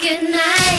good night.